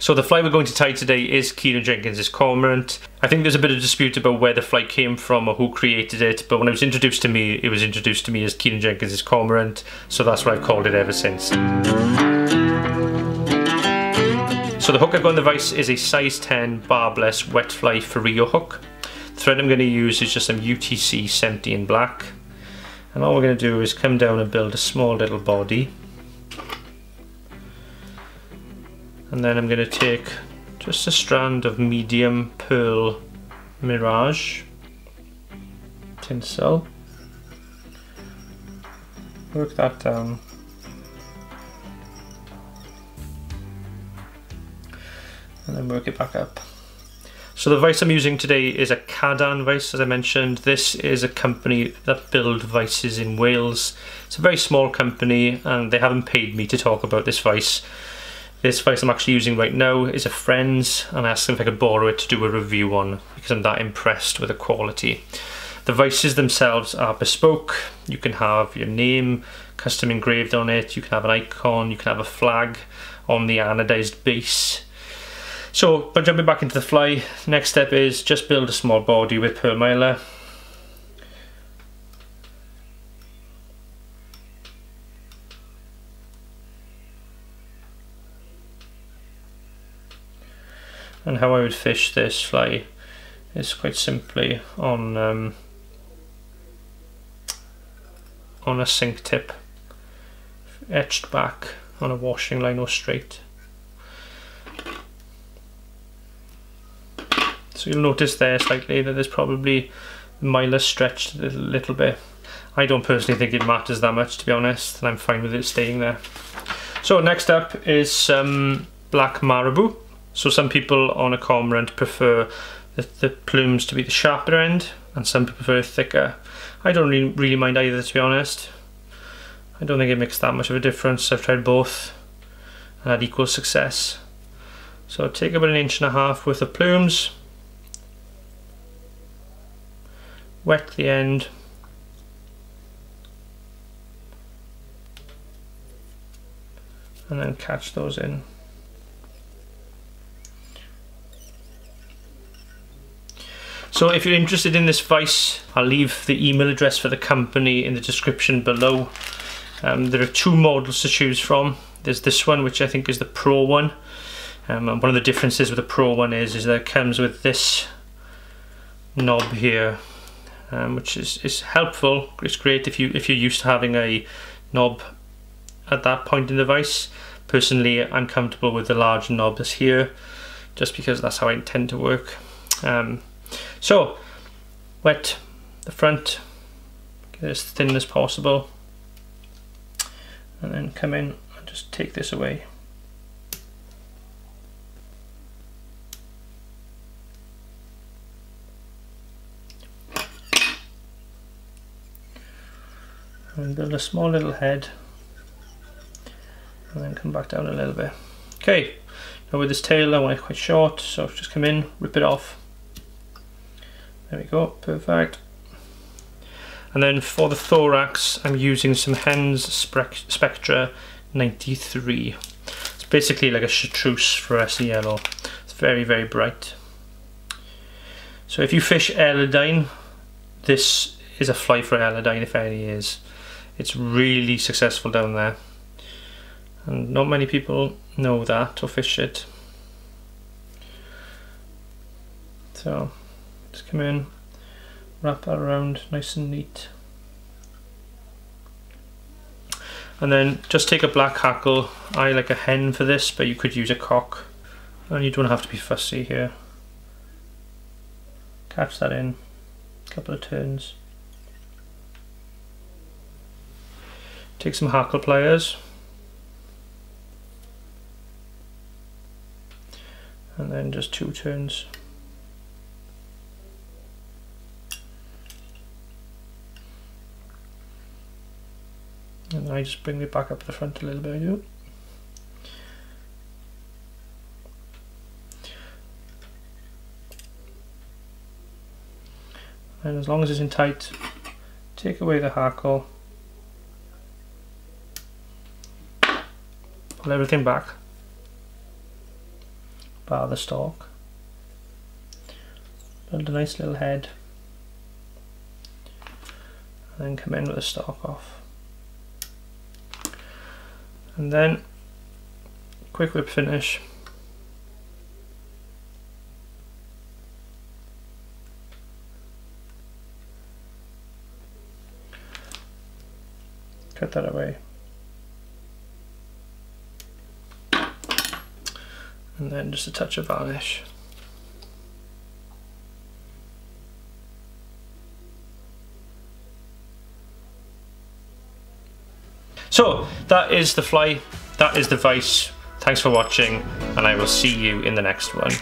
So the fly we're going to tie today is Keenan Jenkins' Cormorant. I think there's a bit of dispute about where the fly came from or who created it, but when it was introduced to me, it was introduced to me as Keenan Jenkins' Cormorant, so that's what I've called it ever since. So the hook I've got on the vise is a size 10 barbless wet fly Ferreo hook. The thread I'm going to use is just some UTC 70 in black. And all we're going to do is come down and build a small little body. And then I'm going to take just a strand of medium pearl mirage tinsel. Work that down. And then work it back up. So the vice I'm using today is a Cadarn vice, as I mentioned. This is a company that build vices in Wales. It's a very small company and they haven't paid me to talk about this vice. This vice I'm actually using right now is a friend's and I asked them if I could borrow it to do a review on because I'm that impressed with the quality. The vices themselves are bespoke. You can have your name custom engraved on it, you can have an icon, you can have a flag on the anodized base so, by jumping back into the fly, next step is just build a small body with pearl And how I would fish this fly is quite simply on um, on a sink tip, etched back on a washing line or straight. So you'll notice there slightly that there's probably mylar stretched a little bit. I don't personally think it matters that much to be honest and I'm fine with it staying there. So next up is some black marabou. So some people on a cormorant prefer the, the plumes to be the sharper end and some prefer thicker. I don't really, really mind either to be honest. I don't think it makes that much of a difference. I've tried both and had equal success. So take about an inch and a half worth of plumes wet the end and then catch those in. So if you're interested in this vice, I'll leave the email address for the company in the description below. Um, there are two models to choose from. There's this one, which I think is the Pro one. Um, and one of the differences with the Pro one is, is that it comes with this knob here, um, which is, is helpful. It's great if you if you're used to having a knob at that point in the device. Personally, I'm comfortable with the large knob that's here, just because that's how I intend to work. Um, so, wet the front, get as thin as possible, and then come in and just take this away. and build a small little head and then come back down a little bit. Okay, now with this tail I want it quite short, so just come in, rip it off. There we go, perfect. And then for the thorax, I'm using some Hends Spectra 93. It's basically like a chartreuse fluorescent yellow. It's very, very bright. So if you fish Elodine, this is a fly for Elodine if any is. It's really successful down there. And not many people know that or fish it. So just come in, wrap that around nice and neat. And then just take a black hackle. I like a hen for this, but you could use a cock. And you don't have to be fussy here. Catch that in, a couple of turns. Take some hackle pliers. And then just two turns. And I just bring it back up the front a little bit. You. And as long as it's in tight, take away the hackle pull everything back bar the stalk, Build a nice little head. And then come in with the stock off. And then quick whip finish. Cut that away. And then just a touch of varnish. So that is the fly, that is the vice. Thanks for watching and I will see you in the next one.